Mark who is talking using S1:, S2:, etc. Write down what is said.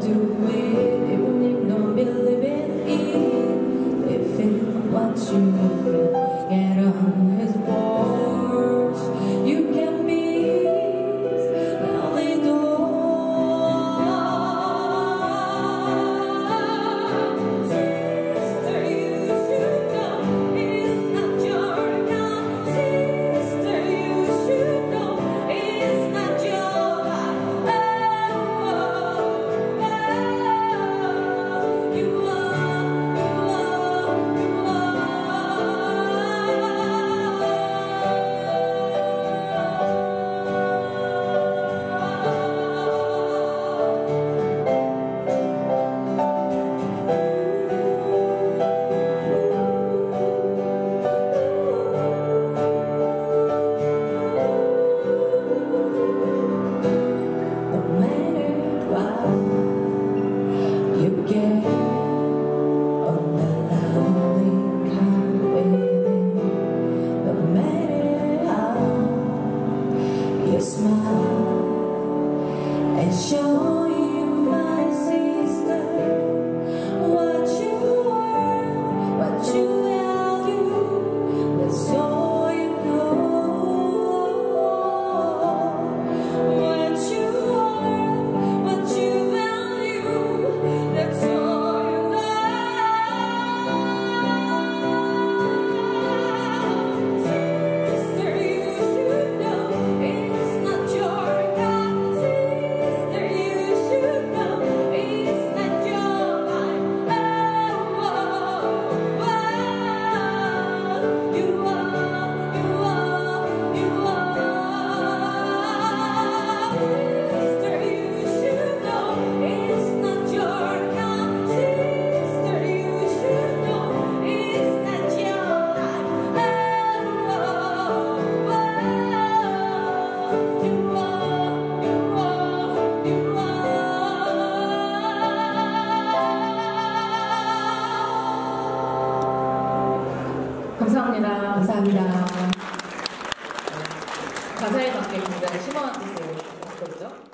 S1: do it, it wouldn't not be living it, living what you feel, get on. your smile and show
S2: 축하합니다.
S1: 감사합니다.
S2: 가사의 관계 굉장히 심오한 뜻을 갖고 있죠.